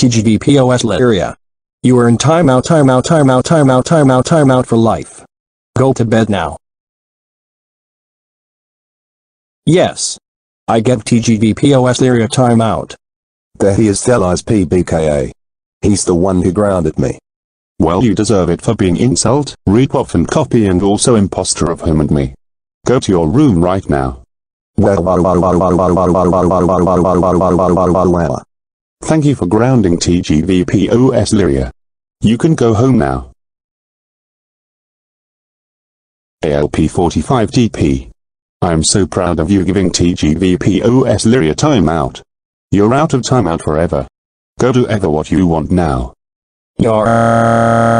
TGVPOS Lyria. You are in timeout, timeout, timeout, timeout, timeout, timeout for life. Go to bed now. Yes. I get TGVPOS Lyria timeout. There he is Thalys PBKA. He's the one who grounded me. Well you deserve it for being insult, ripoff and copy and also imposter of him and me. Go to your room right now. Thank you for grounding TGVPOS Lyria. You can go home now. ALP45DP. I am so proud of you giving TGVPOS Lyria timeout. You're out of timeout forever. Go do ever what you want now. You're...